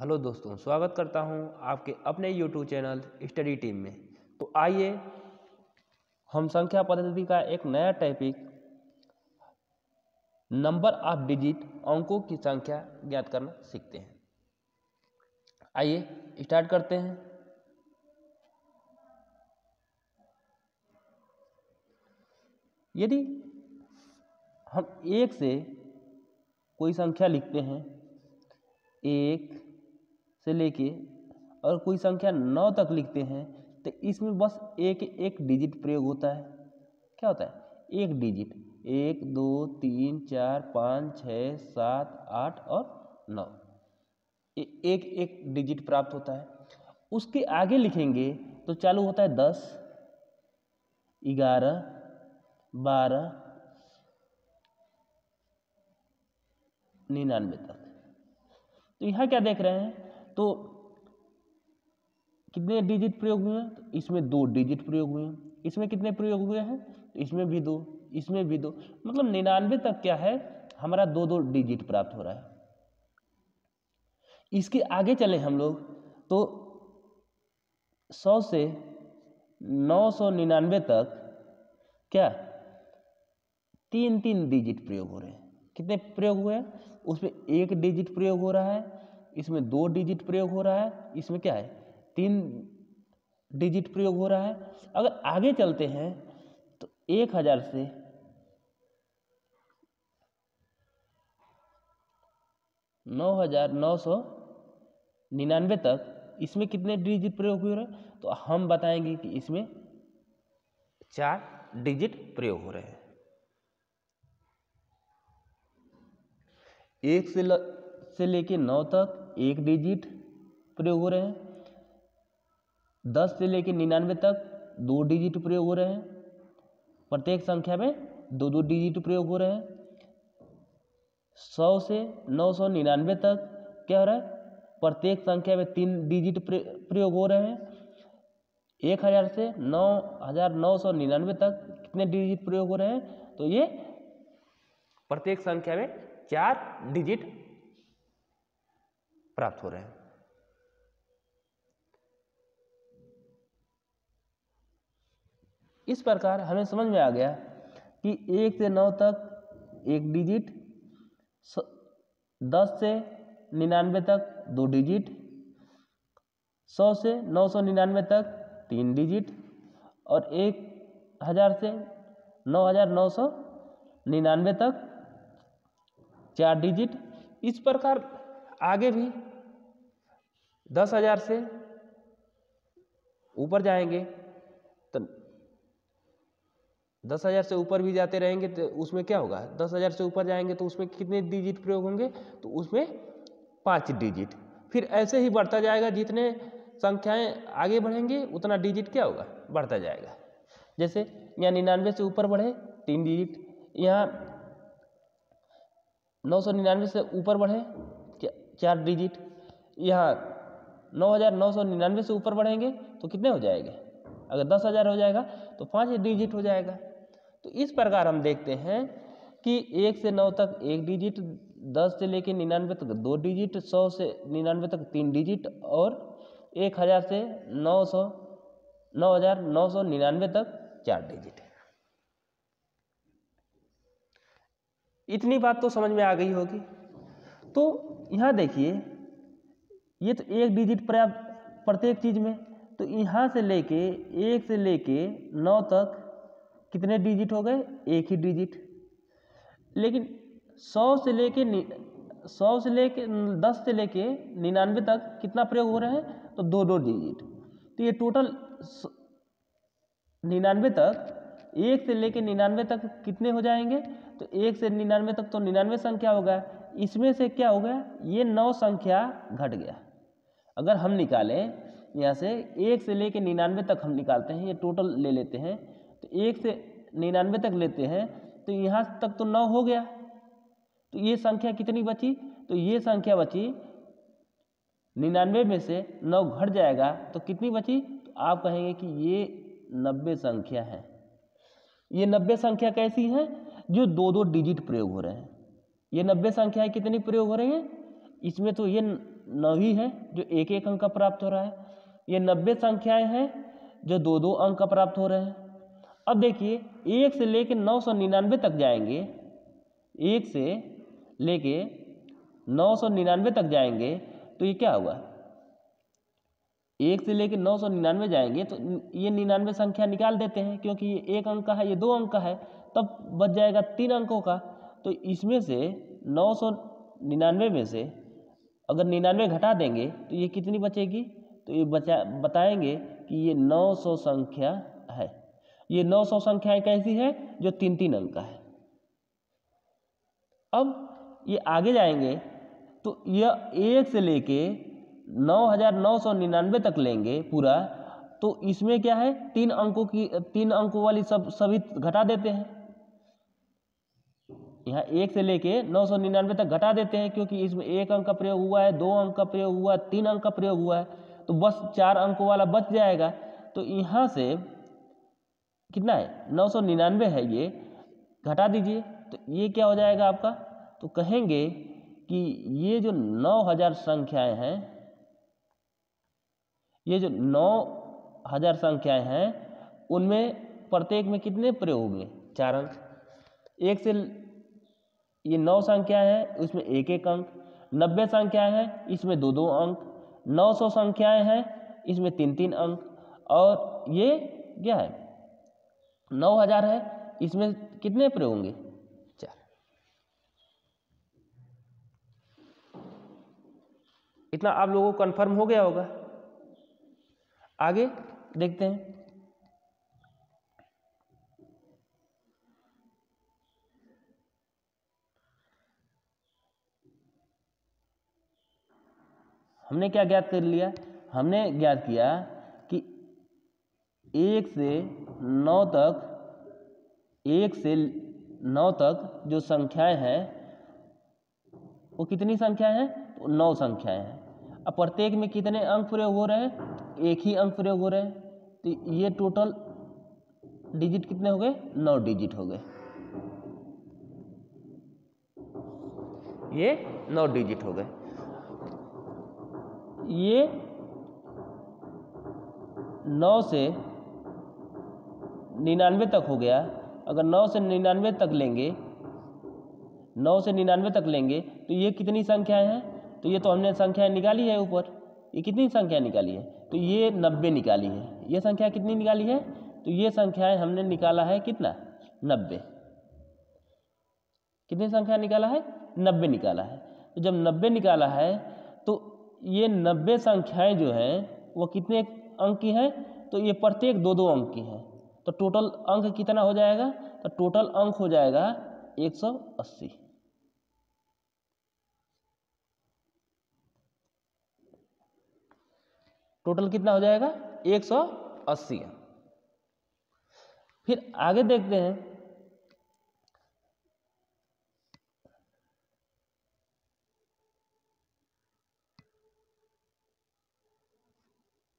Hello दोस्तों, स्वागत करता हूँ आपके अपने यूट्यूब चैनल स्टडी टीम में। तो आइए, हम संख्या पद्धति का एक नया टॉपिक नंबर ऑफ़ डिजिट अंकों की संख्या ज्ञात करना सीखते हैं। आइए स्टार्ट करते हैं। यदि हम एक से कोई संख्या लिखते हैं, एक से लेके और कोई संख्या नौ तक लिखते हैं तो इसमें बस एक एक डिजिट प्रयोग होता है। क्या होता है? एक डिजिट एक, दो, तीन, चार, पाँच, छः, सात, आठ और नौ। एक एक डिजिट प्राप्त होता है। उसके आगे लिखेंगे तो चालू होता है दस, ग्यारह, बारह, निन्यानवे तक। तो यहाँ क्या देख रहे हैं? तो कितने डिजिट प्रयोग हुए हैं? तो इसमें दो डिजिट प्रयोग हुए हैं। इसमें कितने प्रयोग हुए हैं? तो इसमें भी दो, इसमें भी दो। मतलब निन्यानवे तक क्या है? हमारा दो दो डिजिट प्राप्त हो रहा है। इसके आगे चले हम लोग तो सौ से नौ सौ निन्यानवे तक क्या? तीन तीन डिजिट प्रयोग हो रहे हैं। कितने प्रयोग हुए हैं? उसमें एक डिजिट प्रयोग हो रहा है। इसमें दो डिजिट प्रयोग हो रहा है इसमें क्या है? तीन डिजिट प्रयोग हो रहा है। अगर आगे चलते हैं तो एक हज़ार से नौ हज़ार नौ सौ निन्यानवे तक इसमें कितने डिजिट प्रयोग हुए रहे हैं? तो हम बताएँगे कि इसमें चार डिजिट प्रयोग हो रहे हैं। एक से ल, से लेके नौ तक एक डिजिट प्रयोग हो रहे हैं। दस से लेकर निन्यानवे तक दो डिजिट प्रयोग हो रहे हैं। प्रत्येक संख्या में दो दो डिजिट प्रयोग हो रहे हैं। सौ से नौ सौ निन्यानवे तक क्या हो रहा है? प्रत्येक संख्या में तीन डिजिट प्रयोग हो रहे हैं। एक हज़ार से नौ हज़ार नौ सौ निन्यानवे तक कितने डिजिट प्रयोग हो रहे हैं? तो ये प्रत्येक संख्या में चार डिजिट प्राप्त हो रहे हैं। इस प्रकार हमें समझ में आ गया कि एक से नौ तक एक डिजिट दस से निन्यानवे तक दो डिजिट सौ से नौ सौ निन्यानवे तक तीन डिजिट और एक हज़ार से नौ हज़ार नौ सौ निन्यानवे तक चार डिजिट इस प्रकार आगे भी दस हज़ार से ऊपर जाएँगे तो दस हज़ार से ऊपर भी जाते रहेंगे तो उसमें क्या होगा? दस हज़ार से ऊपर जाएँगे तो उसमें कितने डिजिट प्रयोग होंगे? तो उसमें पाँच डिजिट फिर ऐसे ही बढ़ता जाएगा, जितने संख्याएँ आगे बढ़ेंगे, उतना डिजिट क्या होगा? बढ़ता जाएगा। जैसे यहाँ निन्यानवे से ऊपर बढ़े, तीन डिजिट यहाँ नौ सौ निन्यानवे से ऊपर बढ़े चार डिजिट यहाँ नौ हज़ार नौ सौ निन्यानवे से ऊपर बढ़ेंगे तो कितने हो जाएँगे? अगर दस हज़ार हो जाएगा तो पाँच डिजिट हो जाएगा। तो इस प्रकार हम देखते हैं कि एक से नौ तक एक डिजिट दस से लेकर निन्यानवे तक दो डिजिट सौ से निन्यानवे तक तीन डिजिट और एक हज़ार से नौ सौ, नौ हज़ार नौ सौ निन्यानवे तक चार डिजिट इतनी बात तो समझ में आ गई होगी। तो यहाँ देखिए ये तो एक डिजिट पर्याप्त प्रत्येक चीज़ में तो यहाँ से लेके, एक से लेके नौ तक कितने डिजिट हो गए? एक ही डिजिट लेकिन सौ से लेके सौ से लेके, दस से लेके निन्यानवे तक कितना प्रयोग हो रहे हैं? तो दो दो डिजिट तो ये टोटल निन्यानवे तक, एक से लेके निन्यानवे तक कितने हो जाएँगे? तो एक से निन्यानवे तक तो निन्यानवे संख्या होगा इसमें से क्या हो गया? ये नौ संख्या घट गया। अगर हम निकालें, यहाँ से एक से लेके निन्यानवे तक हम निकालते हैं, ये टोटल ले लेते हैं। तो एक से निन्यानवे तक लेते हैं तो यहाँ तक तो नौ हो गया। तो ये संख्या कितनी बची? तो ये संख्या बची, निन्यानवे में से नौ घट जाएगा तो कितनी बची? तो आप कहेंगे कि ये नब्बे संख्या है। ये नब्बे संख्या कैसी है? जो दो दो डिजिट प्रयोग हो रहे हैं। ये नब्बे संख्याएँ कितनी प्रयोग हो रही हैं? इसमें तो ये नौ ही है जो एक एक अंक का प्राप्त हो रहा है। ये नब्बे संख्याएँ हैं, जो दो दो अंक का प्राप्त हो रहे हैं। अब देखिए, एक से लेके नौ सौ निन्यानवे तक जाएँगे। एक से लेके नौ सौ निन्यानवे तक जाएँगे तो ये क्या हुआ? एक से लेके नौ सौ निन्यानवे जाएँगे तो ये निन्यानवे संख्या निकाल देते हैं, क्योंकि ये एक अंक का है, ये दो अंक का है, तब बच जाएगा तीन अंकों का। तो इसमें से नौ सौ निन्यानवे में से अगर निन्यानवे घटा देंगे तो ये कितनी बचेगी? तो ये बचा, बताएँगे कि ये नौ सौ संख्या है। ये नौ सौ संख्याएँ कैसी है? जो तीन तीन अंक का है। अब ये आगे जाएँगे तो यह एक से लेके नौ हज़ार नौ सौ निन्यानवे तक लेंगे पूरा तो इसमें क्या है? तीन अंकों की, तीन अंकों वाली सब, सभी घटा देते हैं। यहाँ एक से लेके नौ सौ निन्यानवे तक घटा देते हैं, क्योंकि इसमें एक अंक का प्रयोग हुआ है, दो अंक का प्रयोग हुआ है तीन अंक का प्रयोग हुआ है तो बस चार अंकों वाला बच जाएगा। तो यहाँ से कितना है? नौ सौ निन्यानवे है ये, घटा दीजिए तो ये क्या हो जाएगा आपका? तो कहेंगे कि ये जो नौ हज़ार संख्याएँ हैं, ये जो नौ हज़ार संख्याएँ हैं, उनमें प्रत्येक में कितने प्रयोग हुए? चार अंक। एक से ये नौ संख्याएँ है उसमें एक एक अंक, नब्बे संख्याएँ हैं, इसमें दो दो अंक, नौ सौ संख्याएँ हैं, इसमें तीन तीन अंक, और ये क्या है? नौ हज़ार है, इसमें कितने प्रयोग होंगे? चार। इतना आप लोगों को कंफर्म हो गया होगा। आगे देखते हैं। हमने क्या ज्ञात कर लिया? हमने ज्ञात किया कि एक से नौ तक, एक से नौ तक जो संख्याएँ हैं, वो कितनी संख्याएँ हैं? तो नौ संख्याएँ हैं। अब प्रत्येक में कितने अंक प्रयोग हो रहे हैं? एक ही अंक प्रयोग हो रहे हैं। तो ये टोटल डिजिट कितने हो गए? नौ डिजिट हो गए। ये नौ डिजिट हो गए। ये नौ से निन्यानवे तक हो गया। अगर नौ से निन्यानवे तक लेंगे, नौ से निन्यानवे तक लेंगे तो ये कितनी संख्याएँ हैं? तो ये तो हमने संख्याएँ निकाली है ऊपर। ये कितनी संख्या निकाली है? तो ये नब्बे निकाली है। ये संख्या कितनी निकाली है? तो ये संख्याएँ हमने निकाला है कितना? नब्बे। कितनी संख्या निकाला है? नब्बे निकाला है। तो जब नब्बे निकाला है ये नब्बे संख्याएँ जो हैं, वो कितने अंक की हैं? तो ये प्रत्येक दो दो अंक की हैं। तो टोटल अंक कितना हो जाएगा? तो टोटल अंक हो जाएगा 180 टोटल कितना हो जाएगा? 180 फिर आगे देखते हैं।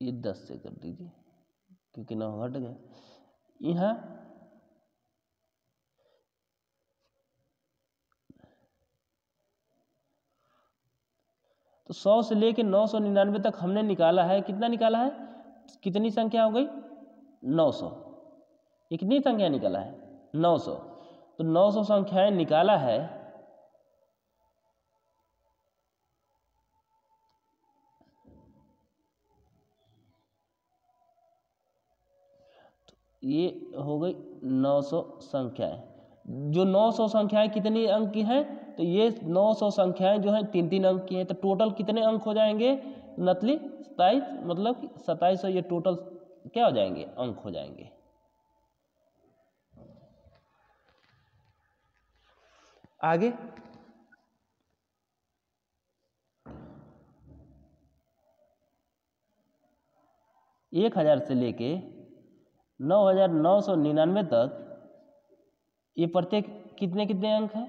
ये दस से कर दीजिए, क्योंकि नौ हट गए। यहाँ तो सौ से लेके नौ सौ निन्यानवे तक हमने निकाला है। कितना निकाला है? कितनी संख्या हो गई? नौ सौ। कितनी संख्या निकाला है? नौ सौ। तो नौ सौ संख्याएँ निकाला है ये हो गई 900 संख्याएँ। जो 900 संख्याएँ कितनी अंक की हैं? तो ये 900 संख्याएँ जो हैं, तीन तीन अंक की हैं। तो टोटल कितने अंक हो जाएँगे? नतली सताइस मतलब सताइस ये टोटल क्या हो जाएँगे? अंक हो जाएँगे। आगे। एक हज़ार से लेके नौ हज़ार नौ सौ निन्यानवे तक ये प्रत्येक कितने कितने अंक हैं?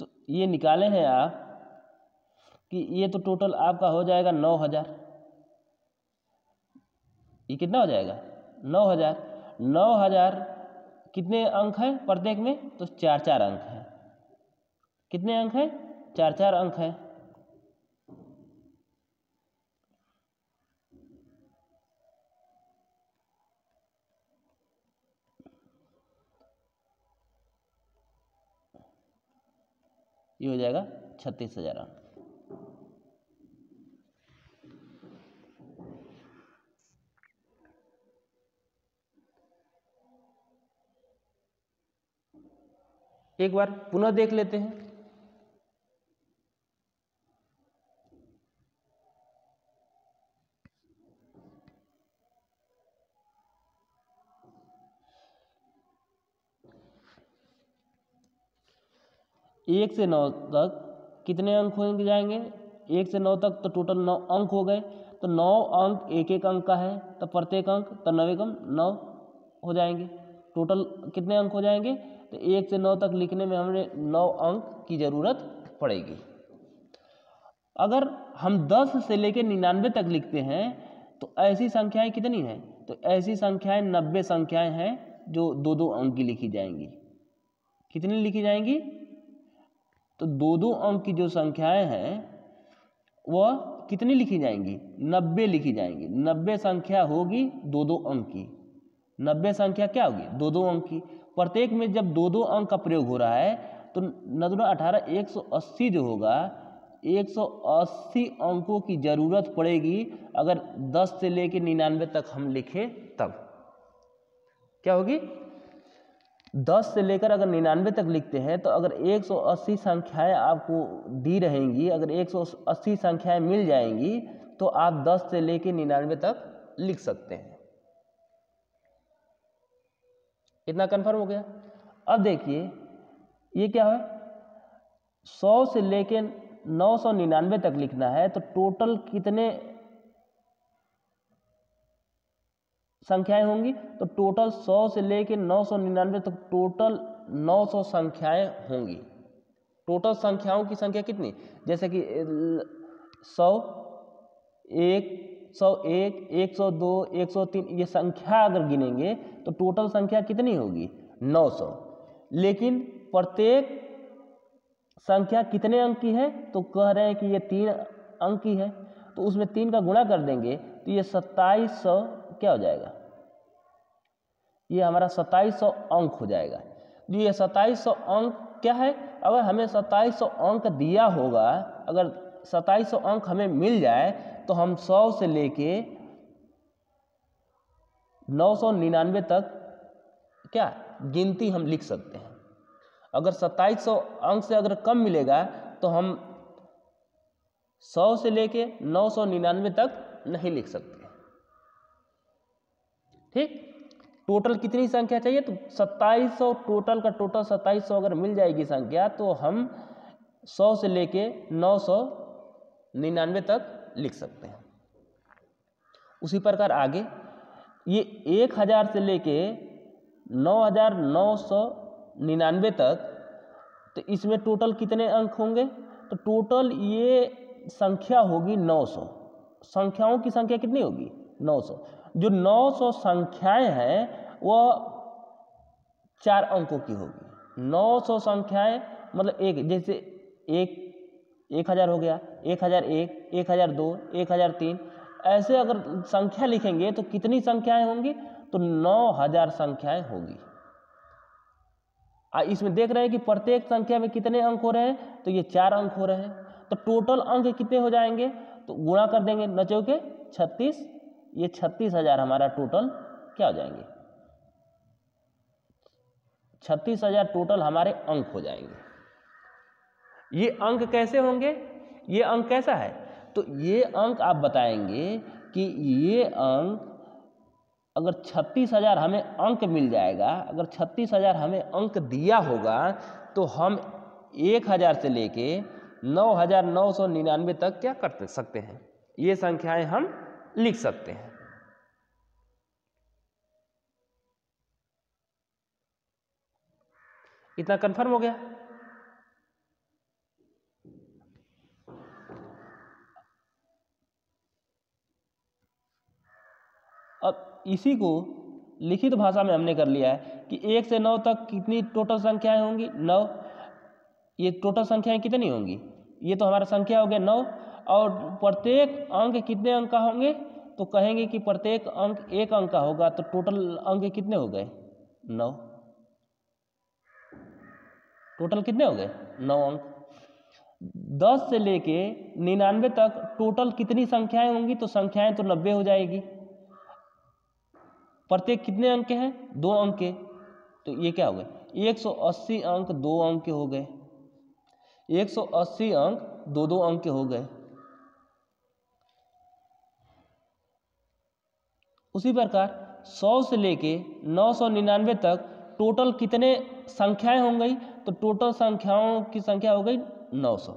तो ये निकाले हैं आप कि ये तो टोटल आपका हो जाएगा नौ हज़ार। ये कितना हो जाएगा? नौ हज़ार। नौ हज़ार कितने अंक हैं प्रत्येक में? तो चार चार अंक हैं। कितने अंक हैं? चार चार अंक हैं। ये हो जाएगा छत्तीस हज़ार आठ एक बार पुनः देख लेते हैं। एक से नौ तक कितने अंक हो जाएँगे? एक से नौ तक तो टोटल नौ अंक हो गए। तो नौ अंक एक एक अंक का है तो प्रत्येक अंक तो नवे कम नौ हो जाएँगे। टोटल कितने अंक हो जाएँगे? तो एक से नौ तक लिखने में हमें नौ अंक की ज़रूरत पड़ेगी। अगर हम दस से लेकर निन्यानवे तक लिखते हैं तो ऐसी संख्याएँ कितनी हैं? तो ऐसी संख्याएँ नब्बे संख्याएँ हैं, जो दो दो अंक की लिखी जाएँगी। कितनी लिखी जाएँगी? तो दो दो अंक की जो संख्याएँ हैं, वह कितनी लिखी जाएँगी? नब्बे लिखी जाएँगी। नब्बे संख्या होगी दो दो अंक की। नब्बे संख्या क्या होगी? दो दो अंक की। प्रत्येक में जब दो दो अंक का प्रयोग हो रहा है तो नदुना अठारह, एक सौ अस्सी जो होगा, एक सौ अस्सी अंकों की ज़रूरत पड़ेगी अगर दस से लेकर निन्यानवे तक हम लिखें तब। क्या होगी? दस से लेकर अगर निन्यानवे तक लिखते हैं तो अगर 180 संख्याएँ आपको दी रहेंगी, अगर 180 संख्याएँ मिल जाएँगी तो आप 10 से लेकर निन्यानवे तक लिख सकते हैं। इतना कंफर्म हो गया? अब देखिए, ये क्या है? सौ से लेकर नौ सौ निन्यानवे तक लिखना है तो टोटल कितने संख्याएँ होंगी तो टोटल सौ से लेकर नौ सौ निन्यानवे तक टोटल नौ सौ संख्याएँ होंगी। टोटल संख्याओं की संख्या कितनी? जैसे कि सौ, एक सौ एक एक सौ दो, एक सौ तीन, ये संख्या अगर गिनेंगे तो टोटल संख्या कितनी होगी? नौ सौ। लेकिन प्रत्येक संख्या कितने अंक की है? तो कह रहे हैं कि ये तीन अंक की है। तो उसमें तीन का गुणा कर देंगे तो ये सत्ताईस सौ क्या हो जाएगा? ये हमारा सौ अंक हो जाएगा। जो ये सत्ताईस सौ अंक क्या है? अगर हमें सौ अंक दिया होगा, अगर सौ अंक हमें मिल जाए तो हम सौ से लेके नौ सौ निन्यानवे तक क्या गिनती हम लिख सकते हैं। अगर सत्ताईस सौ अंक से अगर कम मिलेगा तो हम सौ से लेके नौ सौ निन्यानवे तक नहीं लिख सकते। ठीक? टोटल कितनी संख्या चाहिए? तो सत्ताईस सौ टोटल का टोटल सत्ताईस सौ अगर मिल जाएगी संख्या तो हम सौ से लेके नौ सौ निन्यानवे तक लिख सकते हैं। उसी प्रकार आगे, ये एक हज़ार से लेके नौ हज़ार नौ सौ निन्यानवे तक तो इसमें टोटल कितने अंक होंगे? तो टोटल ये संख्या होगी नौ सौ। संख्याओं की संख्या कितनी होगी? नौ सौ। जो 900 संख्याएँ हैं, वह चार अंकों की होगी। 900 संख्याएँ मतलब एक, जैसे एक एक हज़ार हो गया, एक हज़ार एक एक हज़ार दो, एक हज़ार तीन, ऐसे अगर संख्या लिखेंगे तो कितनी संख्याएँ होंगी? तो नौ हज़ार संख्याएँ होगी। इसमें देख रहे हैं कि प्रत्येक संख्या में कितने अंक हो रहे हैं? तो ये चार अंक हो रहे हैं। तो टोटल अंक कितने हो जाएँगे? तो गुणा कर देंगे नचो के छत्तीस ये छत्तीस हज़ार हमारा टोटल क्या हो जाएँगे? छत्तीस हज़ार टोटल हमारे अंक हो जाएँगे। ये अंक कैसे होंगे? ये अंक कैसा है? तो ये अंक आप बताएँगे कि ये अंक अगर छत्तीस हज़ार हमें अंक मिल जाएगा, अगर छत्तीस हज़ार हमें अंक दिया होगा तो हम एक हज़ार से लेके नौ हज़ार नौ सौ निन्यानवे तक क्या कर सकते हैं? ये संख्याएँ हम लिख सकते हैं। इतना कंफर्म हो गया? अब इसी को लिखित भाषा में हमने कर लिया है कि एक से नौ तक कितनी टोटल संख्याएँ होंगी? नौ। ये टोटल संख्याएँ कितनी होंगी? ये तो हमारा संख्या हो गया नौ। और प्रत्येक अंक कितने अंक का होंगे? तो कहेंगे कि प्रत्येक अंक एक अंक का होगा तो टोटल अंक कितने हो गए? नौ। टोटल कितने हो गए? नौ अंक। दस से लेके निन्यानवे तक टोटल कितनी संख्याएँ होंगी? तो संख्याएँ तो नब्बे हो जाएगी। प्रत्येक कितने अंक हैं? दो अंक के। तो ये क्या हो गए? एक सौ अस्सी अंक दो अंक के हो गए। एक सौ अस्सी अंक दो दो अंक के हो गए। उसी प्रकार सौ से लेके नौ सौ निन्यानवे तक टोटल कितने संख्याएँ हो गई? तो टोटल संख्याओं की संख्या हो गई नौ सौ।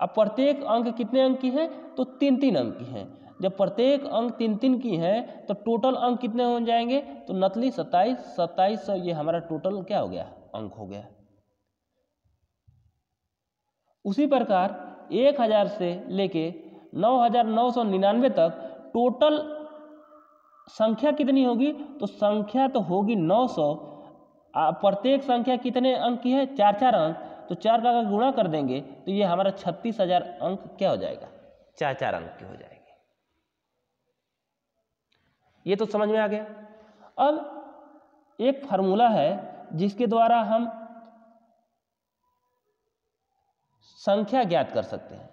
अब प्रत्येक अंक कितने अंक की है? तो तीन तीन अंक की हैं। जब प्रत्येक अंक तीन तीन की है तो टोटल अंक कितने हो जाएँगे? तो नतली सत्ताईस सत्ताईस सौ ये हमारा टोटल क्या हो गया? अंक हो गया। उसी प्रकार एक हज़ार से लेके नौ हज़ार नौ सौ निन्यानवे तक टोटल संख्या कितनी होगी? तो संख्या तो होगी नौ सौ। प्रत्येक संख्या कितने अंक की है? चार चार अंक। तो चार का अगर गुणा कर देंगे तो ये हमारा छत्तीस हज़ार अंक क्या हो जाएगा? चार चार अंक की हो जाएगी। ये तो समझ में आ गया। अब एक फार्मूला है जिसके द्वारा हम संख्या ज्ञात कर सकते हैं।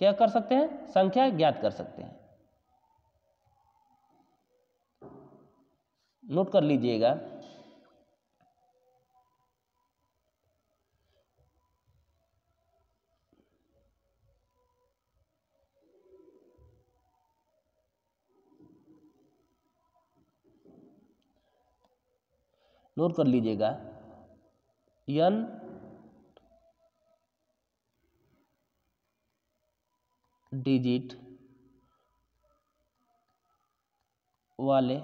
क्या कर सकते हैं? संख्या ज्ञात कर सकते हैं। नोट कर लीजिएगा। नोट कर लीजिएगा। यन डिजिट वाले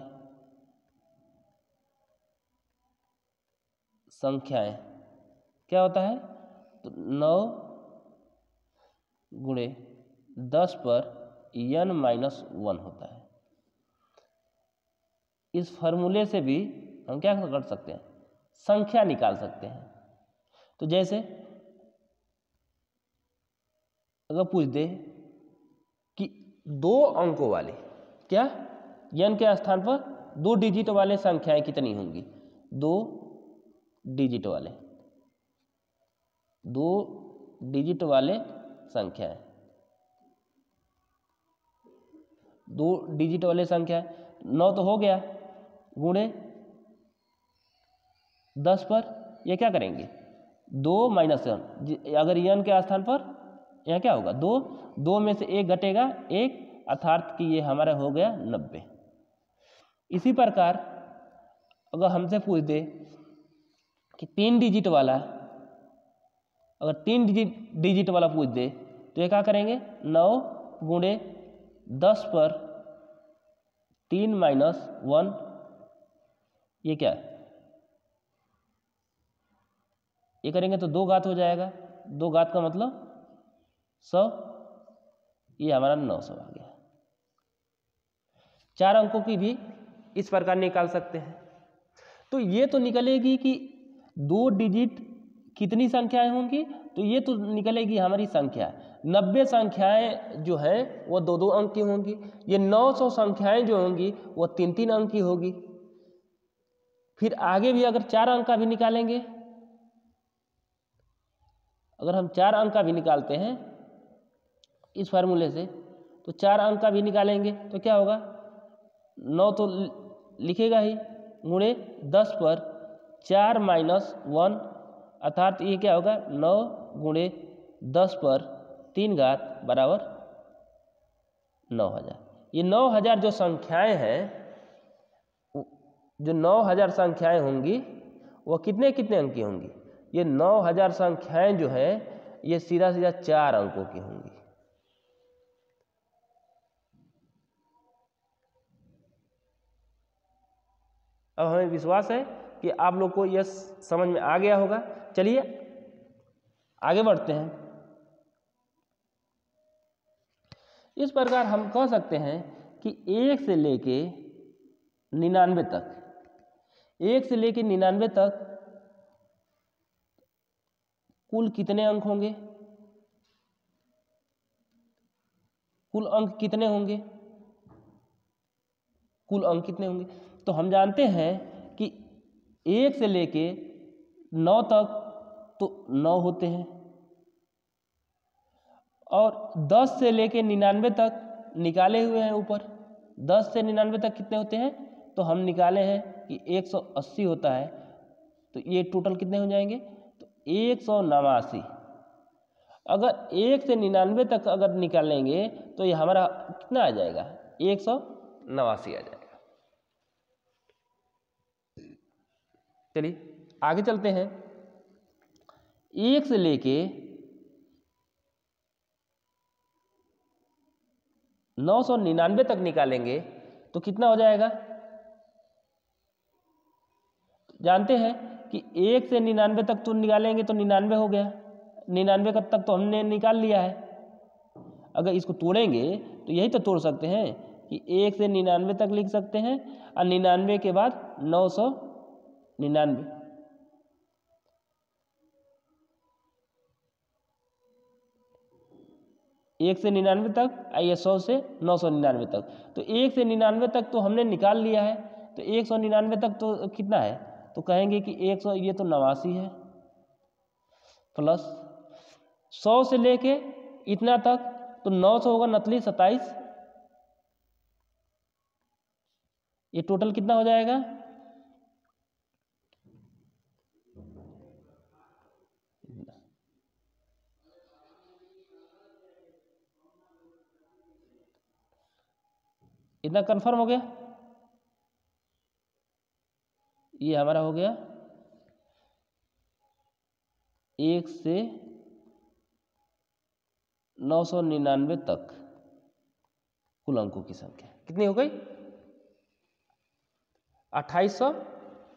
संख्याएँ क्या होता है? तो नौ गुणे दस पर यन माइनस वन होता है। इस फॉर्मूले से भी हम क्या कर सकते हैं? संख्या निकाल सकते हैं। तो जैसे अगर पूछ दे कि दो अंकों वाले, क्या? यन के स्थान पर दो डिजिट वाले संख्याएँ कितनी होंगी? दो डिजिट वाले। दो डिजिट वाले संख्याएँ दो डिजिट वाले संख्या नौ तो हो गया। गुणे दस पर ये क्या करेंगे? दो माइनस वन। अगर यन के स्थान पर, यहाँ क्या होगा? दो। दो में से एक घटेगा एक अर्थार्थ कि ये हमारा हो गया नब्बे। इसी प्रकार, अगर हमसे पूछ दे कि तीन डिजिट वाला, अगर तीन डिजिट डिजिट वाला पूछ दे तो ये क्या करेंगे? नौ गुणे दस पर तीन माइनस वन ये क्या? ये करेंगे तो दो घात हो जाएगा। दो घात का मतलब सौ, ये हमारा नौ सौ आ गया। चार अंकों की भी इस प्रकार निकाल सकते हैं। तो ये तो निकलेगी कि दो डिजिट कितनी संख्याएँ होंगी? तो ये तो निकलेगी हमारी संख्या। नब्बे संख्याएँ जो हैं, वो दो दो अंक की होंगी। ये नौ सौ संख्याएँ जो होंगी, वो तीन तीन अंक की होगी। फिर आगे भी अगर चार अंक का भी निकालेंगे, अगर हम चार अंक का भी निकालते हैं, इस फार्मूले से तो चार अंक का भी निकालेंगे तो क्या होगा? नौ तो लिखेगा ही। गुणे दस पर चार माइनस वन, अर्थात ये क्या होगा? नौ गुणे दस पर तीन घात बराबर नौ हज़ार। ये नौ हज़ार जो संख्याएँ हैं, जो नौ हज़ार संख्याएँ होंगी, वो कितने कितने अंक की होंगी? ये नौ हज़ार संख्याएँ जो है, ये सीधा सीधा चार अंकों की होंगी। अब हमें विश्वास है कि आप लोग को यह समझ में आ गया होगा। चलिए, आगे बढ़ते हैं। इस प्रकार हम कह सकते हैं कि एक से लेके निन्यानवे तक, एक से लेके निन्यानवे तक कुल कितने अंक होंगे? कुल अंक कितने होंगे? कुल अंक कितने होंगे? तो हम जानते हैं एक से लेके नौ तक तो नौ होते हैं। और दस से लेके निन्यानवे तक निकाले हुए हैं ऊपर। दस से निन्यानवे तक कितने होते हैं? तो हम निकाले हैं कि एक सौ अस्सी होता है। तो ये टोटल कितने हो जाएँगे? तो एक सौ नवासी। अगर एक से निन्यानवे तक अगर निकालेंगे तो ये हमारा कितना आ जाएगा? एक सौ नवासी आ जाएगा। चलिए, आगे चलते हैं। एक से लेके नौ सौ निन्यानवे तक निकालेंगे तो कितना हो जाएगा? जानते हैं कि एक से निन्यानवे तक तो निकालेंगे तो निन्यानवे हो गया। निन्यानवे का तक तो हमने निकाल लिया है। अगर इसको तोड़ेंगे तो यही तो तोड़ सकते हैं कि एक से निन्यानवे तक लिख सकते हैं, और निन्यानवे के बाद नौ सौ निन्यानवे एक से निन्यानवे तक, आइए सौ से नौ सौ निन्यानवे तक। तो एक से निन्यानवे तक तो हमने निकाल लिया है। तो एक सौ निन्यानवे तक तो कितना है? तो कहेंगे कि एक सौ, ये तो नवासी है। प्लस सौ से लेके इतना तक तो नौ सौ होगा नतली सत्ताईस। ये टोटल कितना हो जाएगा? इतना कंफर्म हो गया? ये हमारा हो गया। एक से नौ सौ निन्यानवे तक कुल अंकों की संख्या। कितनी हो गई? अट्ठाईस सौ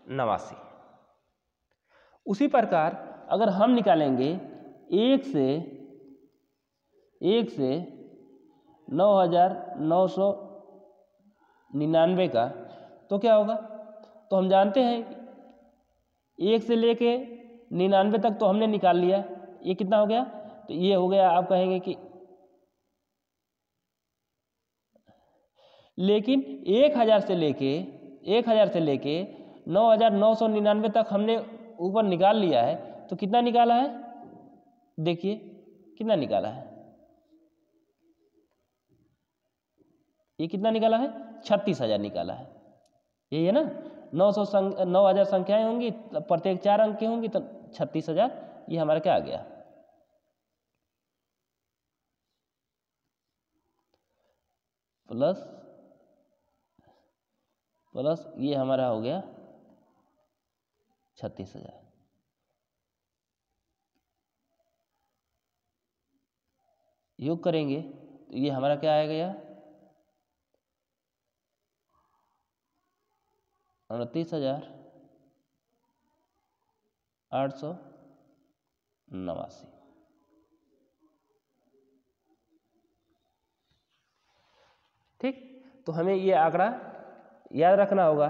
नवासी। उसी प्रकार अगर हम निकालेंगे एक से एक से नौ हज़ार नौ सौ निन्यानवे का तो क्या होगा? तो हम जानते हैं एक से लेके निन्यानवे तक तो हमने निकाल लिया। ये कितना हो गया? तो ये हो गया, आप कहेंगे कि लेकिन एक हज़ार से लेके, एक हज़ार से लेके नौ हज़ार नौ सौ निन्यानवे तक हमने ऊपर निकाल लिया है तो कितना निकाला है? देखिए, कितना निकाला है? ये कितना निकाला है? छत्तीस हज़ार निकाला है। यही है ना? नौ सौ नौ हज़ार संख्याएँ होंगी प्रत्येक चार अंक की होंगी तो छत्तीस हज़ार, ये हमारा क्या आ गया? प्लस प्लस ये हमारा हो गया छत्तीस हज़ार। योग करेंगे तो ये हमारा क्या आएगा यह उनतीस हज़ार आठ सौ नवासी। ठीक? तो हमें ये आंकड़ा याद रखना होगा।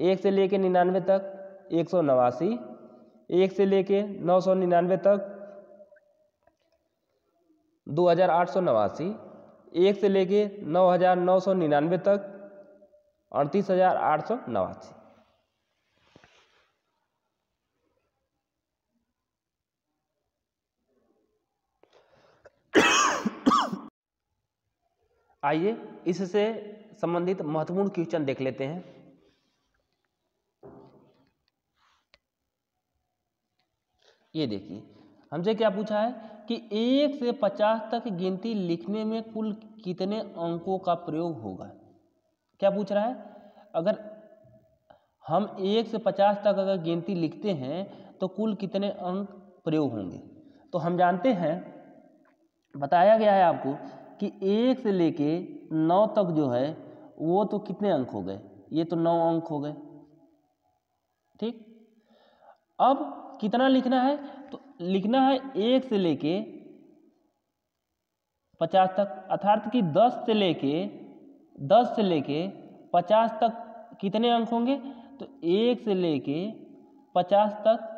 एक से लेके निन्यानवे तक एक सौ नवासी, एक से लेके नौ सौ निन्यानवे तक दो हज़ार आठ सौ नवासी, एक से लेके नौ हज़ार नौ सौ निन्यानवे तक अड़तीस हज़ार आठ सौ नवासी। आइए इससे संबंधित महत्वपूर्ण क्वेश्चन देख लेते हैं। ये देखिए, हमसे क्या पूछा है कि एक से पचास तक गिनती लिखने में कुल कितने अंकों का प्रयोग होगा? क्या पूछ रहा है? अगर हम एक से पचास तक अगर गिनती लिखते हैं तो कुल कितने अंक प्रयोग होंगे? तो हम जानते हैं, बताया गया है आपको कि एक से लेके नौ तक जो है, वो तो कितने अंक हो गए? ये तो नौ अंक हो गए। ठीक? अब कितना लिखना है? तो लिखना है एक से लेके पचास तक। अर्थात कि दस से लेके, दस से लेके पचास तक कितने अंक होंगे? तो एक से लेके पचास तक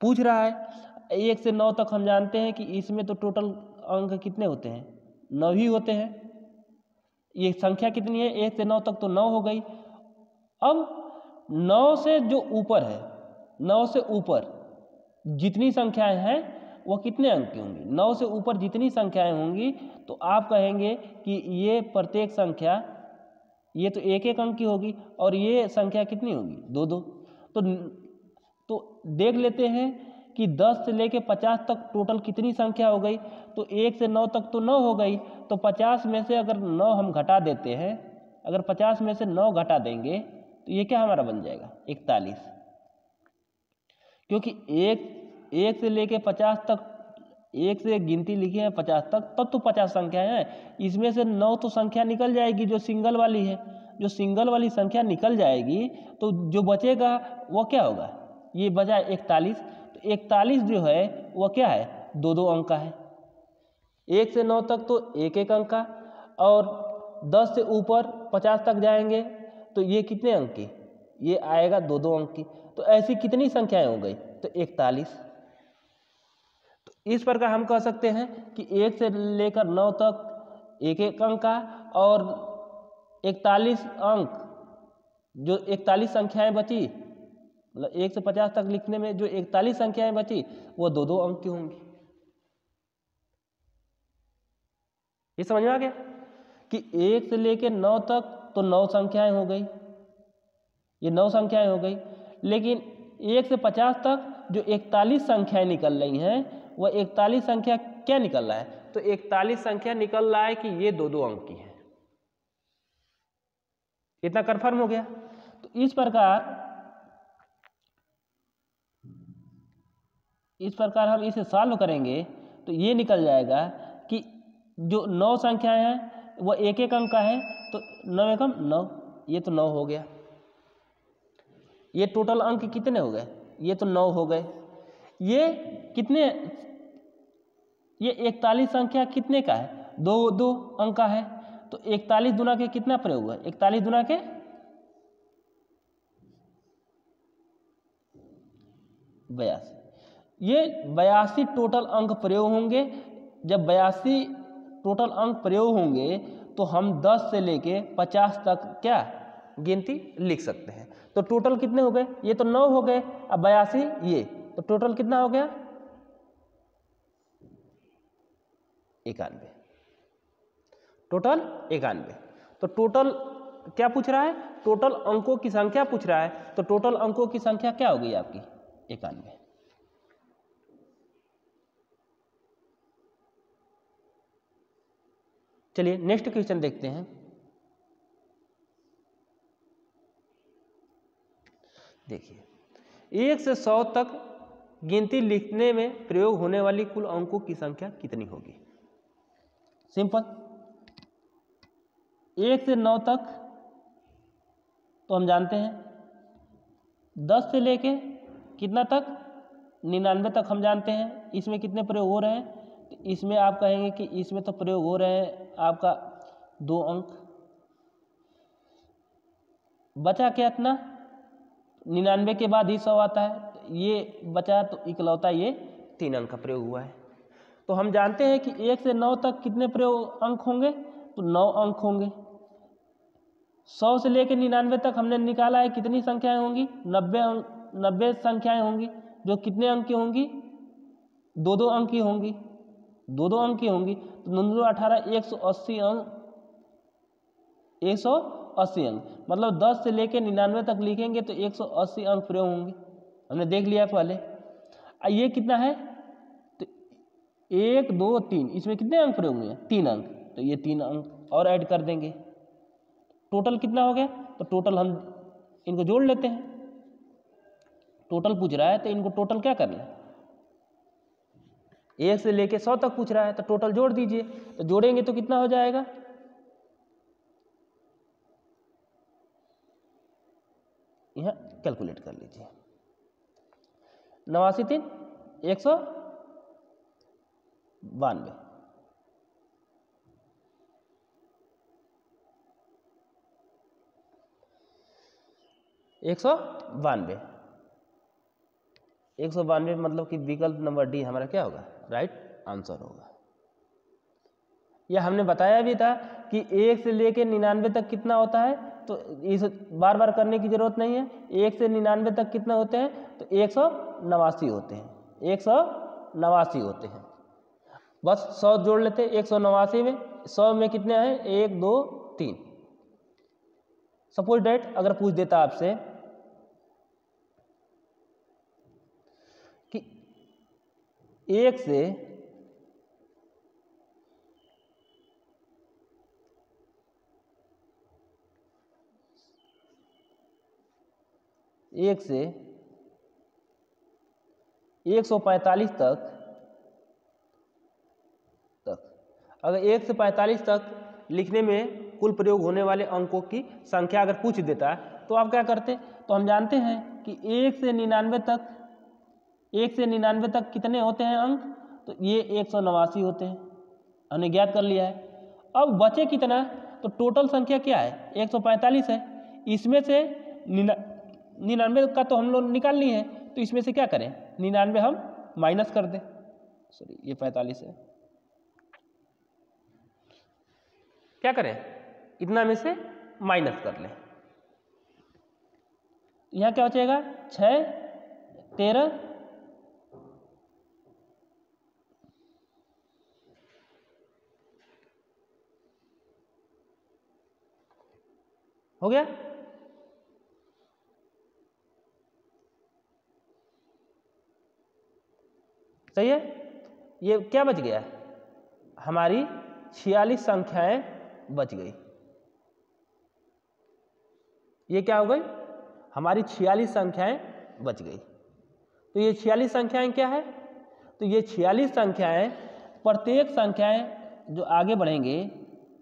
पूछ रहा है। एक से नौ तक हम जानते हैं कि इसमें तो टोटल अंक कितने होते हैं? नौ ही होते हैं। ये संख्या कितनी है? एक से नौ तक तो नौ हो गई। अब नौ से जो ऊपर है, नौ से ऊपर जितनी संख्याएँ हैं, वो कितने अंक की होंगी? नौ से ऊपर जितनी संख्याएँ होंगी तो आप कहेंगे कि ये प्रत्येक संख्या, ये तो एक एक अंक की होगी और ये संख्या कितनी होगी? दो दो तो तो देख लेते हैं कि 10 से लेके 50 तक टोटल कितनी संख्या हो गई? तो एक से नौ तक तो नौ हो गई। तो 50 में से अगर नौ हम घटा देते हैं, अगर 50 में से नौ घटा देंगे तो ये क्या हमारा बन जाएगा? इकतालीस। क्योंकि एक एक से लेके 50 तक, एक से गिनती लिखी है पचास तक, तब तो पचास संख्या है। इसमें से नौ तो संख्या निकल जाएगी जो सिंगल वाली है। जो सिंगल वाली संख्या निकल जाएगी तो जो बचेगा, वो क्या होगा? ये बचा इकतालीस। इकतालीस जो है वह क्या है? दो दो अंक का है। एक से नौ तक तो एक एक अंक का, और दस से ऊपर पचास तक जाएँगे तो ये कितने अंक की? ये आएगा दो दो अंक की। तो ऐसी कितनी संख्याएँ हो गई? तो इकतालीस। तो इस प्रकार हम कह सकते हैं कि एक से लेकर नौ तक एक एक अंक का, और इकतालीस अंक, जो इकतालीस संख्याएँ बची मतलब एक से पचास तक लिखने में जो इकतालीस संख्याएँ बची, वो दो दो अंक की होंगी। ये समझ में आ गया? कि एक से लेकर नौ तक तो नौ संख्याएँ हो गई। ये नौ संख्याएँ हो गई। लेकिन एक से पचास तक जो इकतालीस संख्याएँ निकल रही हैं वह इकतालीस संख्या क्या निकल रहा है? तो इकतालीस संख्या निकल रहा है कि ये दो दो अंक की है। इतना कन्फर्म हो गया? तो इस प्रकार इस प्रकार हम इसे सॉल्व करेंगे तो ये निकल जाएगा कि जो नौ संख्याएँ हैं वह एक एक अंक का है तो नौ एकम नौ, ये तो नौ हो गया। ये टोटल अंक कितने हो गए? ये तो नौ हो गए। ये कितने, ये इकतालीस संख्या कितने का है? दो दो अंक का है तो इकतालीस दुना के कितना प्रयोग हुआ? इकतालीस दुना के? बयासी। ये बयासी टोटल अंक प्रयोग होंगे। जब बयासी टोटल अंक प्रयोग होंगे तो हम 10 से लेके 50 तक क्या गिनती लिख सकते हैं। तो टोटल कितने हो गए? ये तो नौ हो गए। अब बयासी, ये। तो टोटल कितना हो गया? इक्यानवे। टोटल इक्यानवे। तो टोटल क्या पूछ रहा है? टोटल अंकों की संख्या पूछ रहा है। तो टोटल अंकों की संख्या क्या हो गई आपकी? इक्यानवे। चलिए नेक्स्ट क्वेश्चन देखते हैं। देखिए, एक से सौ तक गिनती लिखने में प्रयोग होने वाली कुल अंकों की संख्या कितनी होगी? सिंपल। एक से नौ तक तो हम जानते हैं, दस से लेके कितना तक? निन्यानवे तक हम जानते हैं। इसमें कितने प्रयोग हो रहे हैं? इसमें आप कहेंगे कि इसमें तो प्रयोग हो रहे हैं आपका दो अंक। बचा क्या इतना? निन्यानवे के बाद ही सौ आता है। ये बचा तो इकलौता ये तीन अंक का प्रयोग हुआ है। तो हम जानते हैं कि एक से नौ तक कितने प्रयोग अंक होंगे? तो नौ अंक होंगे। सौ से लेकर निन्यानवे तक हमने निकाला है कितनी संख्याएँ होंगी? नब्बे अंक, नब्बे संख्याएँ होंगी। जो कितने अंक की होंगी? दो दो अंक की होंगी। दो दो अंक की होंगी। तो नौ दो अठारह, एक सौ अस्सी अंक, एक सौ अस्सी अंक। मतलब दस से लेकर निन्यानवे तक लिखेंगे तो एक सौ अस्सी अंक प्रयोग होंगे। हमने देख लिया पहले। ये कितना है? तो एक, दो, तीन। इसमें कितने अंक प्रयोग हुए तीन अंक। तो ये तीन अंक और ऐड कर देंगे। टोटल कितना हो गया? तो टोटल हम इनको जोड़ लेते हैं। टोटल पूछ रहा है तो इनको टोटल क्या करना है? एक से लेके सौ तक पूछ रहा है तो टोटल जोड़ दीजिए। तो जोड़ेंगे तो कितना हो जाएगा? यह कैलकुलेट कर लीजिए। नवासी तीन, एक सौ बानवे। एक सौ बानवे। एक सौ बानवे मतलब कि विकल्प नंबर डी हमारा क्या होगा? राइट आंसर होगा। यह हमने बताया भी था कि एक से लेकर निन्यानवे तक कितना होता है तो इस बार बार करने की ज़रूरत नहीं है। एक से निन्यानवे तक कितना होते हैं तो एक सौ नवासी होते हैं। एक सौ नवासी होते हैं। बस सौ जोड़ लेते हैं, एक सौ नवासी में। सौ में कितने हैं एक, दो, तीन। सपोज़ डेट अगर पूछ देता आपसे कि एक से एक से 145 तक तक। अगर एक से 45 तक लिखने में कुल प्रयोग होने वाले अंकों की संख्या अगर पूछ देता है तो आप क्या करते तो हम जानते हैं कि एक से निन्यानवे तक एक से निन्यानवे तक कितने होते हैं अंक? तो ये एक सौ नवासी होते हैं। हमने ज्ञात कर लिया है। अब बचे कितना? तो टोटल संख्या क्या है? एक सौ पैंतालीस है। इसमें से निन्यानवे का तो हम लोग निकाल लिए हैं। तो इसमें से क्या करें? निन्यानवे हम माइनस कर दें। सॉरी, ये पैंतालीस है। क्या करें? इतना में से माइनस कर लें। यहाँ क्या बचेगा? छ, तेरह हो गया? सही है? ये क्या बच गया? हमारी छियालीस संख्याएँ बच गई। ये क्या हो गई? हमारी छियालीस संख्याएँ बच गई। तो ये छियालीस संख्याएँ क्या है? तो ये छियालीस संख्याएँ, प्रत्येक संख्याएँ जो आगे बढ़ेंगे,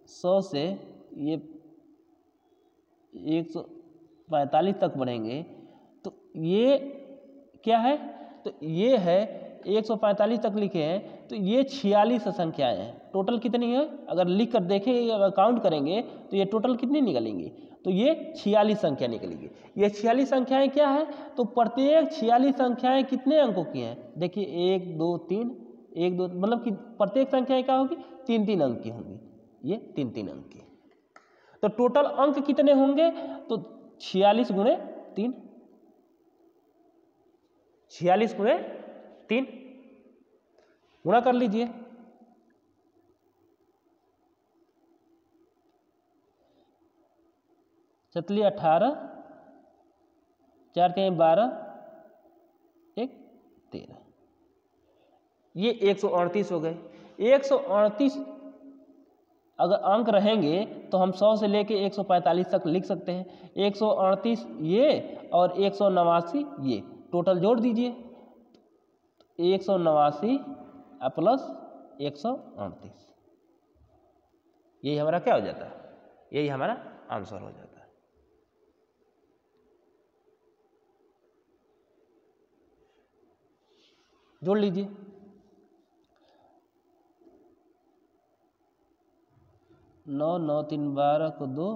सौ से ये एक सौ पैंतालीस तक बढ़ेंगे तो ये क्या है? तो ये है 145 तक लिखे हैं तो ये छियालीस संख्याएँ हैं। टोटल कितनी है? अगर लिख कर देखें अगर काउंट करेंगे तो ये टोटल कितनी निकलेंगी? तो ये छियालीस संख्या निकलेगी। ये छियालीस संख्याएँ क्या है? तो प्रत्येक छियालीस संख्याएँ कितने अंकों की हैं? देखिए, एक, दो, तीन, एक, दो मतलब कि प्रत्येक संख्याएँ क्या होगी? तीन तीन अंक की होंगी। ये तीन तीन अंक की। तो टोटल अंक कितने होंगे? तो छियालीस गुणे तीन। छियालीस गुणे तीन। गुणा कर लीजिए। चतली अठारह, चार तीन बारह, एक तेरह। ये एक सौ अड़तीस हो गए। एक सौ अड़तीस अगर अंक रहेंगे तो हम सौ से लेके एक सौ पैंतालीस तक लिख सकते हैं। एक सौ अड़तीस ये और एक सौ नवासी ये। टोटल जोड़ दीजिए। एक सौ नवासी प्लस एक सौ अड़तीस। यही हमारा क्या हो जाता है? यही हमारा आंसर हो जाता है। जोड़ लीजिए। नौ नौ, तीन, बारह को दो,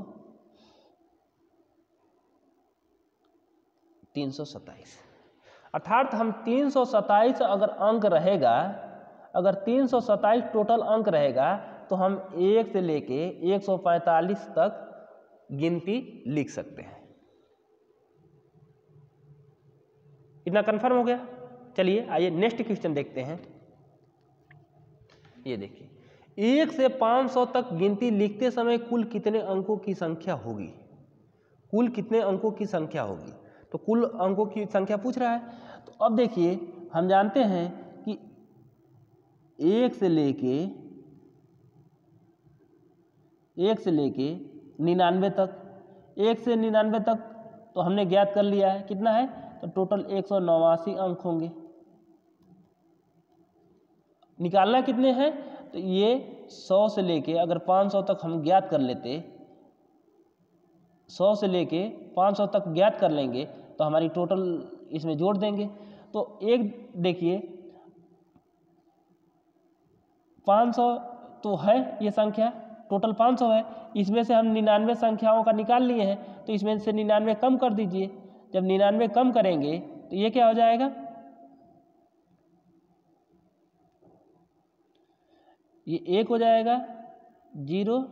तीन सौ सत्ताईस अर्थात हम तीन सौ सत्ताईस अगर अंक रहेगा, अगर तीन सौ सत्ताईस टोटल अंक रहेगा तो हम एक से लेके एक सौ पैंतालीस तक गिनती लिख सकते हैं। इतना कंफर्म हो गया? चलिए, आइए नेक्स्ट क्वेश्चन देखते हैं। ये देखिए। एक से पाँच सौ तक गिनती लिखते समय कुल कितने अंकों की संख्या होगी? कुल कितने अंकों की संख्या होगी? तो कुल अंकों की संख्या पूछ रहा है। तो अब देखिए, हम जानते हैं कि एक से लेके, एक से लेके निन्यानवे तक, एक से निन्यानवे तक तो हमने ज्ञात कर लिया है। कितना है? तो टोटल एक सौ नवासी अंक होंगे। निकालना कितने हैं? तो ये सौ से लेके, अगर पाँच सौ तक हम ज्ञात कर लेते, सौ से लेके पाँच सौ तक ज्ञात कर लेंगे तो हमारी टोटल इसमें जोड़ देंगे। तो एक देखिए, पाँच सौ तो है ये संख्या टोटल पाँच सौ है, इसमें से हम निन्यानवे संख्याओं का निकाल लिए हैं तो इसमें से निन्यानवे कम कर दीजिए। जब निन्यानवे कम करेंगे तो ये क्या हो जाएगा? ये एक हो जाएगा, ज़ीरो,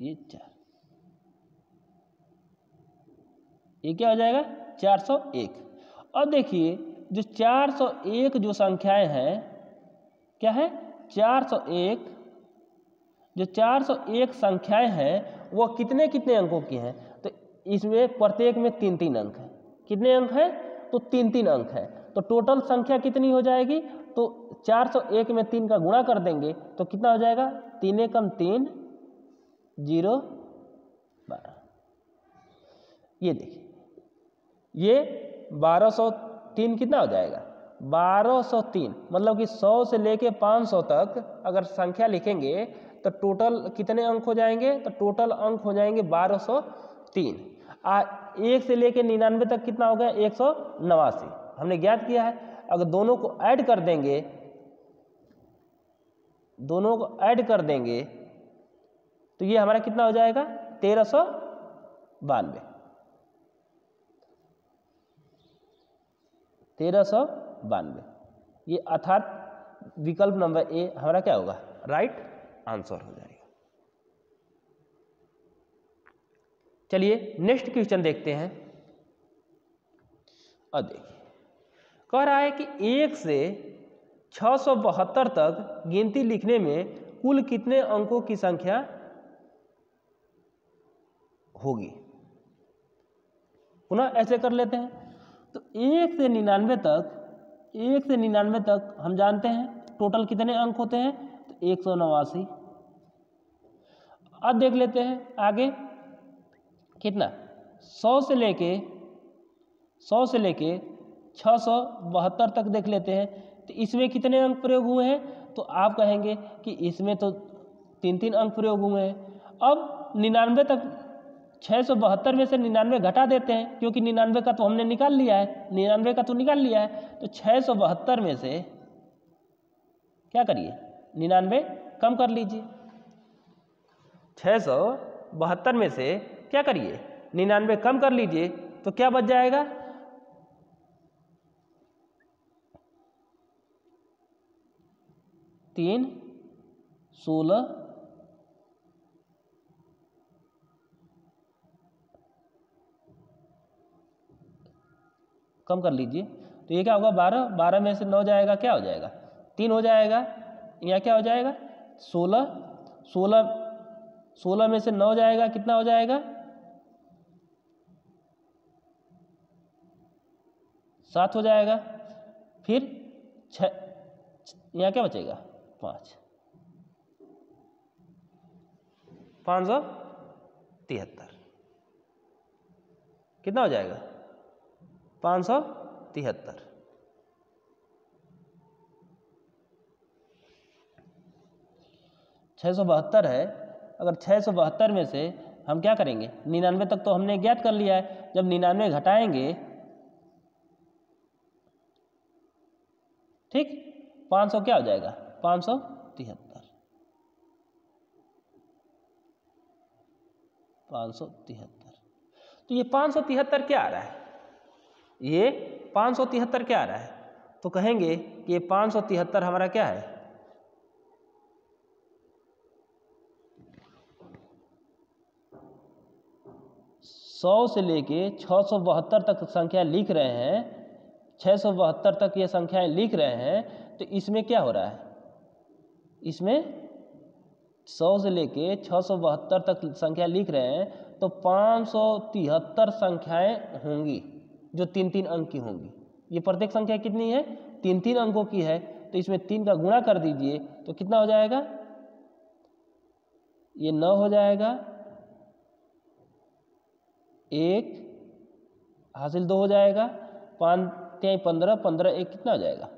ये चार। ये क्या हो जाएगा? चार सौ एक। और देखिए, जो चार सौ एक जो संख्याएँ हैं, क्या है? 401 जो 401 संख्याएँ हैं, वो कितने कितने अंकों की हैं? तो इसमें प्रत्येक में तीन तीन अंक हैं। कितने अंक हैं? तो तीन तीन अंक है। तो टोटल संख्या कितनी हो जाएगी? तो 401 में तीन का गुणा कर देंगे तो कितना हो जाएगा? तीन एकम तीन, ज़ीरो बारह। ये देखिए, ये बारह सौ तीन कितना हो जाएगा? बारह सौ तीन मतलब कि सौ से लेके पाँच सौ तक अगर संख्या लिखेंगे तो टोटल कितने अंक हो जाएँगे? तो टोटल अंक हो जाएँगे बारह सौ तीन। आ, एक से लेके निन्यानवे तक कितना हो गया? एक सौ नवासी। हमने ज्ञात किया है, अगर दोनों को ऐड कर देंगे, दोनों को ऐड कर देंगे तो ये हमारा कितना हो जाएगा? तेरह सौ बानवे। तेरह सौ बानवे। ये अर्थात विकल्प नंबर ए, हमारा क्या होगा? राइट आंसर हो जाएगा। चलिए नेक्स्ट क्वेश्चन देखते हैं। और देखिए। कह रहा है कि एक से छः सौ बहत्तर तक गिनती लिखने में कुल कितने अंकों की संख्या होगी? पुनः ऐसे कर लेते हैं। तो एक से निन्यानवे तक, एक से निन्यानवे तक हम जानते हैं टोटल कितने अंक होते हैं? तो एक सौ नवासी। अब देख लेते हैं आगे कितना? सौ से लेके, सौ से लेके छः सौ बहत्तर तक देख लेते हैं तो इसमें कितने अंक प्रयोग हुए हैं? तो आप कहेंगे कि इसमें तो तीन तीन अंक प्रयोग हुए हैं। अब निन्यानवे तक छः सौ बहत्तर में से निन्यानवे घटा देते हैं, क्योंकि निन्यानवे का तो हमने निकाल लिया है, निन्यानवे का तो निकाल लिया है तो छः सौ बहत्तर में से क्या करिए? निन्यानवे कम कर लीजिए। छः सौ बहत्तर में से क्या करिए? निन्यानवे कम कर लीजिए तो क्या बच जाएगा? तीन, सोलह, कम कर लीजिए। तो ये क्या होगा? बारह बारह में से नौ जाएगा, क्या हो जाएगा? तीन हो जाएगा, यहाँ क्या हो जाएगा? सोलह सोलह सोलह में से नौ जाएगा, कितना हो जाएगा? सात हो जाएगा। फिर छ यहाँ क्या बचेगा? पाँच। पाँच सौ तिहत्तर। कितना हो जाएगा? पाँच सौ तिहत्तर। छः सौ बहत्तर है। अगर छः सौ बहत्तर में से हम क्या करेंगे? निन्यानवे तक तो हमने ज्ञात कर लिया है। जब निन्यानवे घटाएँगे, ठीक? पाँच सौ क्या हो जाएगा? पाँच सौ तिहत्तर। पाँच सौ तिहत्तर तो ये पाँच सौ तिहत्तर क्या आ रहा है? ये पाँच सौ तिहत्तर क्या आ रहा है? तो कहेंगे कि ये पाँच सौ तिहत्तर हमारा क्या है? सौ से लेके छः सौ बहत्तर तक संख्या लिख रहे हैं छः सौ बहत्तर तक ये संख्याएँ लिख रहे हैं तो इसमें क्या हो रहा है? इसमें सौ से लेके छः सौ बहत्तर तक संख्या लिख रहे हैं तो पाँच सौ तिहत्तर संख्याएँ होंगी, जो तीन तीन अंक की होंगी। ये प्रत्येक संख्या कितनी है? तीन तीन अंकों की है। तो इसमें तीन का गुणा कर दीजिए तो कितना हो जाएगा? ये नौ हो जाएगा। एक हासिल दो हो जाएगा। पाँच पंद्रह पंद्रह एक कितना हो जाएगा?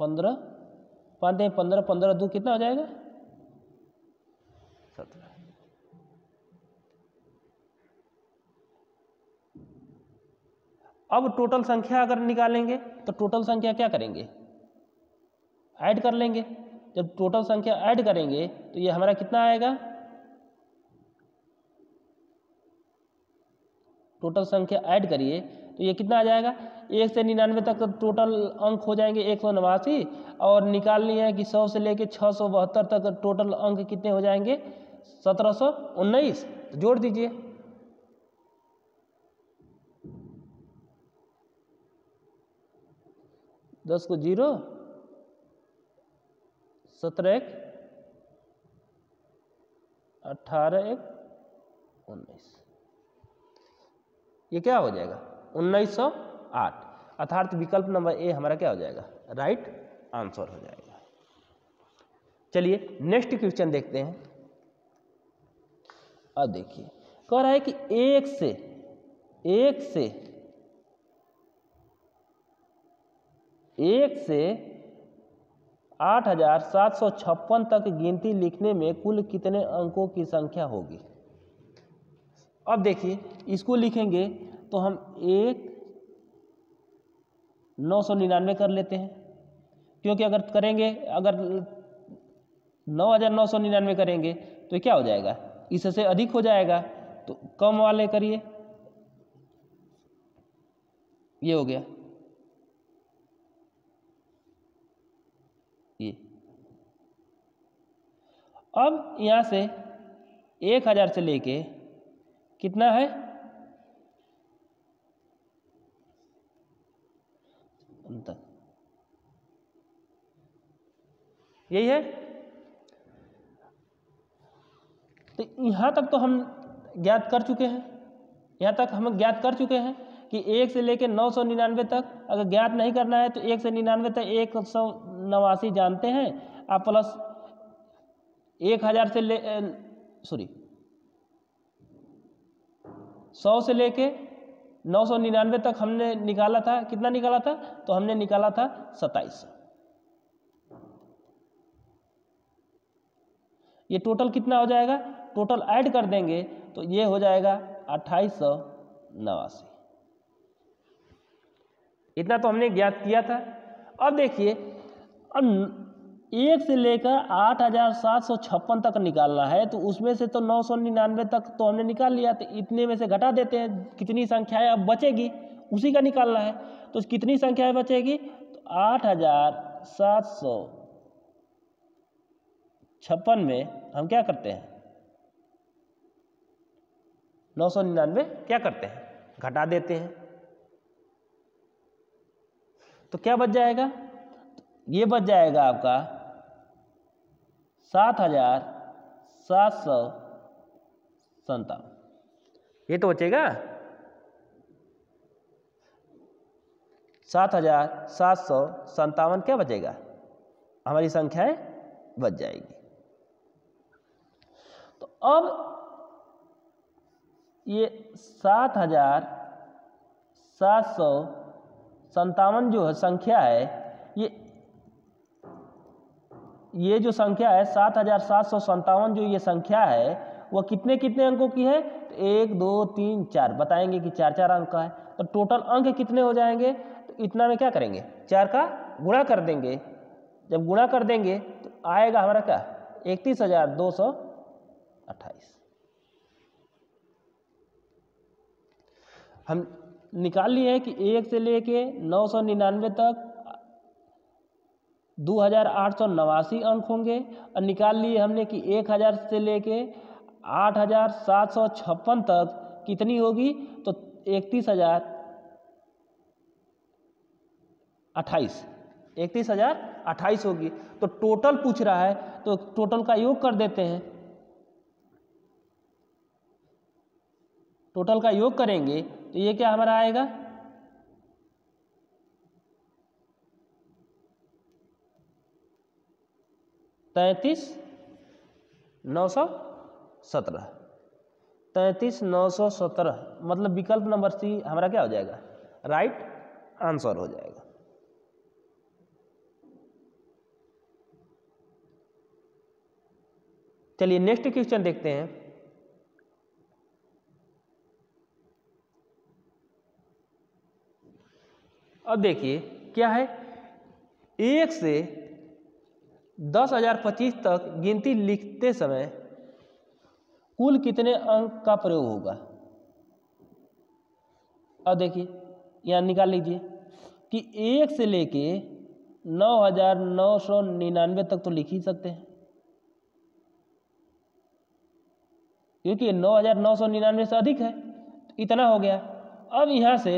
पंद्रह? पाँच त्याई पंद्रह पंद्रह दो, कितना हो जाएगा? सत्रह। अब टोटल संख्या अगर निकालेंगे तो टोटल संख्या क्या करेंगे? ऐड कर लेंगे। जब टोटल संख्या ऐड करेंगे तो ये हमारा कितना आएगा? टोटल संख्या ऐड करिए तो ये कितना आ जाएगा? एक से निन्यानवे तक टोटल अंक हो जाएँगे एक सौ नवासी और निकालनी है कि सौ से लेके छः सौ बहत्तर तक टोटल अंक कितने हो जाएँगे? सत्रह सौ उन्नीस। जोड़ दीजिए। दस को ज़ीरो, सत्रह एक, अठारह एक, उन्नीस। ये क्या हो जाएगा? उन्नीस सौ आठ। अर्थात विकल्प नंबर ए हमारा क्या हो जाएगा? राइट आंसर हो जाएगा। चलिए नेक्स्ट क्वेश्चन देखते हैं। अब देखिए, कह रहा है कि एक से एक से एक से आठ हज़ार सात सौ छप्पन तक गिनती लिखने में कुल कितने अंकों की संख्या होगी? अब देखिए, इसको लिखेंगे तो हम एक नौ सौ निन्यानवे कर लेते हैं। क्योंकि अगर करेंगे, अगर नौ हज़ार नौ सौ निन्यानवे करेंगे तो क्या हो जाएगा? इससे अधिक हो जाएगा। तो कम वाले करिए। ये हो गया। ये। अब यहाँ से एक हज़ार से लेके कितना है? तक यही है? तो यहाँ तक तो हम ज्ञात कर चुके हैं। यहाँ तक हम ज्ञात कर चुके हैं कि एक से लेकर नौ सौ निन्यानवे तक अगर ज्ञात नहीं करना है तो एक से निन्यानवे तक एक सौ नवासी जानते हैं। आप प्लस एक हज़ार से ले सॉरी सौ से लेके नौ सौ निन्यानवे तक हमने निकाला था। कितना निकाला था? तो हमने निकाला था सत्ताईस। ये टोटल कितना हो जाएगा? टोटल ऐड कर देंगे तो ये हो जाएगा अट्ठाईस सौ नवासी। इतना तो हमने ज्ञात किया था। अब देखिए, अब एक से लेकर आठ हज़ार सात सौ छप्पन तक निकालना है तो उसमें से तो नौ सौ निन्यानवे तक तो हमने निकाल लिया तो इतने में से घटा देते हैं। कितनी संख्याएँ अब बचेगी, उसी का निकालना है। तो कितनी संख्याएँ बचेगी? तो आठ हज़ार सात सौ छप्पन में हम क्या करते हैं? नौ सौ निन्यानवे क्या करते हैं? घटा देते हैं। तो क्या बच जाएगा? ये बच जाएगा आपका सात हज़ार सात सौ संतावन ये तो बचेगा। सात हज़ार सात सौ संतावन क्या बचेगा? हमारी संख्याएँ बच जाएगी। तो अब ये सात हज़ार सात सौ संतावन जो है, संख्या है, ये ये जो संख्या है, सात हज़ार सात सौ संतावन जो ये संख्या है वह कितने कितने अंकों की है? तो एक, दो, तीन, चार। बताएँगे कि चार चार अंक का है। तो टोटल अंक कितने हो जाएँगे? तो इतना में क्या करेंगे? चार का गुणा कर देंगे। जब गुणा कर देंगे तो आएगा हमारा क्या? इकतीस हज़ार दो सौ अट्ठाईस। हम निकाल लिए हैं कि एक से लेके नौ सौ निन्यानवे तक दो हज़ार आठ सौ नवासी अंक होंगे और निकाल लिए हमने कि एक हज़ार से लेके आठ हज़ार सात सौ छप्पन तक कितनी होगी? तो इकतीस हज़ार अट्ठाईस। इकतीस हज़ार अट्ठाईस होगी। तो टोटल पूछ रहा है तो टोटल का योग कर देते हैं। टोटल का योग करेंगे तो ये क्या हमारा आएगा? तैंतीस नौ सौ सत्रह। तैंतीस नौ सौ सत्रह मतलब विकल्प नंबर सी, हमारा क्या हो जाएगा? राइट आंसर हो जाएगा। चलिए नेक्स्ट क्वेश्चन देखते हैं। अब देखिए, क्या है? एक से दस हज़ार पच्चीस तक गिनती लिखते समय कुल कितने अंक का प्रयोग होगा? अब देखिए, यहाँ निकाल लीजिए कि एक से लेके नौ हज़ार नौ सौ निन्यानवे तक तो लिख ही सकते हैं। क्योंकि नौ हज़ार नौ सौ निन्यानवे से अधिक है तो इतना हो गया। अब यहाँ से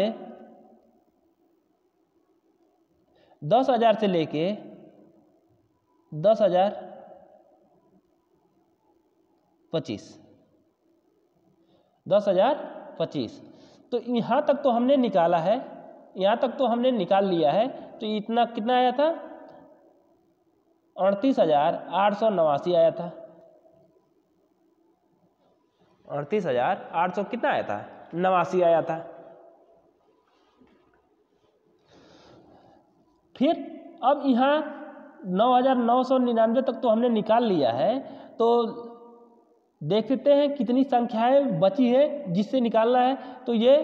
दस हज़ार से लेके दस हज़ार पच्चीस। दस हज़ार पच्चीस। तो यहाँ तक तो हमने निकाला है, यहाँ तक तो हमने निकाल लिया है तो इतना कितना आया था? अड़तीस हज़ार आठ सौ नवासी आया था। अड़तीस हज़ार आठ सौ कितना आया था? नवासी आया था। फिर अब यहाँ नौ हज़ार नौ सौ निन्यानवे तक तो हमने निकाल लिया है। तो देखते हैं कितनी संख्याएँ बची है जिससे निकालना है। तो ये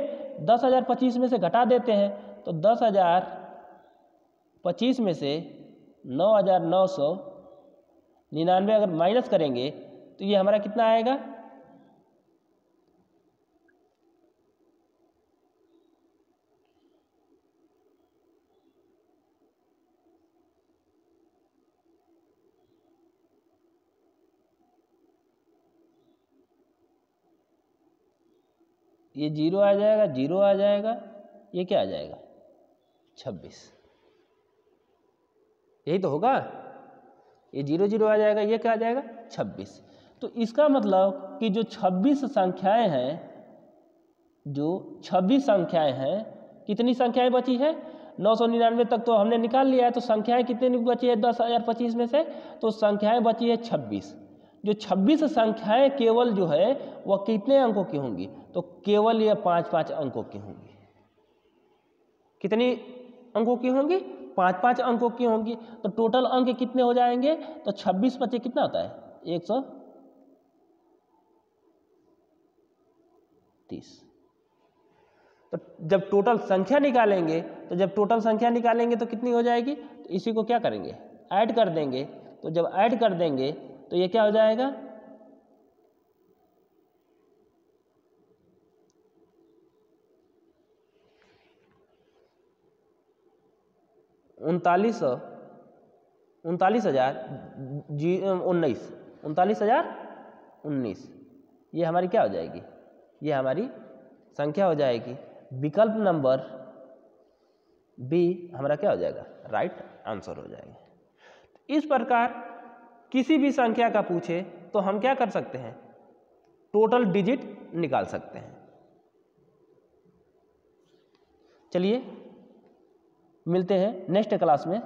दस हज़ार पच्चीस में से घटा देते हैं। तो दस हज़ार पच्चीस में से नौ हज़ार नौ सौ निन्यानवे अगर माइनस करेंगे तो ये हमारा कितना आएगा? ये ज़ीरो आ जाएगा, ज़ीरो आ जाएगा, ये क्या आ जाएगा? छब्बीस। यही तो होगा। ये ज़ीरो ज़ीरो आ जाएगा, ये क्या आ जाएगा? छब्बीस। तो इसका मतलब कि जो छब्बीस संख्याएँ हैं, जो छब्बीस संख्याएँ हैं, कितनी संख्याएँ बची है? नौ सौ निन्यानवे तक तो हमने निकाल लिया है तो संख्याएँ कितनी बची है? दस हज़ार पच्चीस में से तो संख्याएँ बची है छब्बीस। जो छब्बीस संख्याएँ केवल जो है, वह कितने अंकों की होंगी? तो केवल यह पाँच पाँच अंकों की होंगी। कितनी अंकों की होंगी? पाँच पाँच अंकों की होंगी। तो टोटल अंक कितने हो जाएँगे? तो छब्बीस पच्चीस कितना होता है? एक सौ तीस। तो जब टोटल संख्या निकालेंगे तो जब टोटल संख्या निकालेंगे तो कितनी हो जाएगी? तो इसी को क्या करेंगे? ऐड कर देंगे। तो जब ऐड कर देंगे तो ये क्या हो जाएगा? उनतालीस सौ उनतालीस हज़ार जी, उन्नीस, उनतालीस हज़ार उन्नीस। ये हमारी क्या हो जाएगी? ये हमारी संख्या हो जाएगी। विकल्प नंबर बी, हमारा क्या हो जाएगा? राइट आंसर हो जाएगा। इस प्रकार किसी भी संख्या का पूछे तो हम क्या कर सकते हैं? टोटल डिजिट निकाल सकते हैं। चलिए, मिलते हैं नेक्स्ट क्लास में।